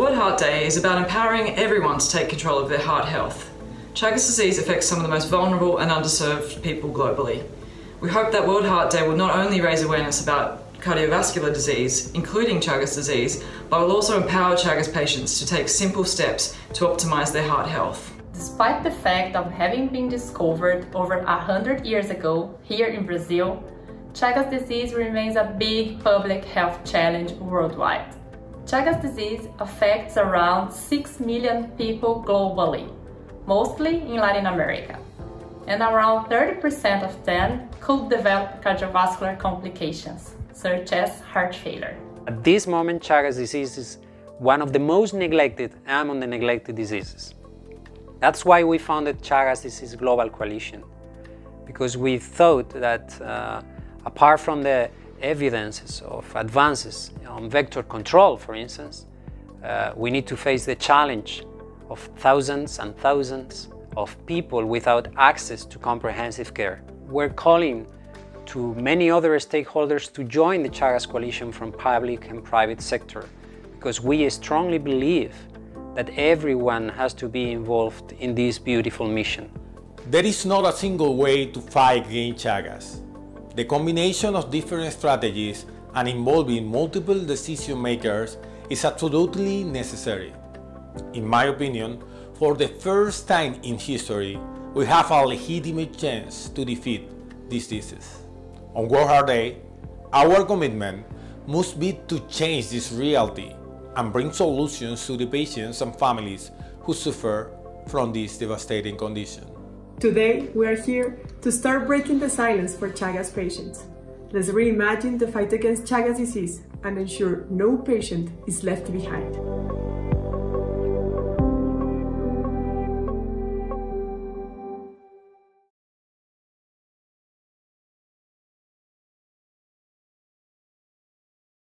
World Heart Day is about empowering everyone to take control of their heart health. Chagas disease affects some of the most vulnerable and underserved people globally. We hope that World Heart Day will not only raise awareness about cardiovascular disease, including Chagas disease, but will also empower Chagas patients to take simple steps to optimize their heart health. Despite the fact of having been discovered over a hundred years ago here in Brazil, Chagas disease remains a big public health challenge worldwide. Chagas disease affects around 6 million people globally, mostly in Latin America, and around 30% of them could develop cardiovascular complications, such as heart failure. At this moment, Chagas disease is one of the most neglected among the neglected diseases. That's why we founded Chagas Disease Global Coalition, because we thought that uh, apart from the evidences of advances on vector control, for instance, uh, we need to face the challenge of thousands and thousands of people without access to comprehensive care. We're calling to many other stakeholders to join the Chagas Coalition from public and private sector because we strongly believe that everyone has to be involved in this beautiful mission. There is not a single way to fight against Chagas. The combination of different strategies and involving multiple decision makers is absolutely necessary. In my opinion, for the first time in history, we have a legitimate chance to defeat this disease. On World Heart Day, our commitment must be to change this reality and bring solutions to the patients and families who suffer from this devastating condition. Today, we are here to start breaking the silence for Chagas patients. Let's reimagine the fight against Chagas disease and ensure no patient is left behind.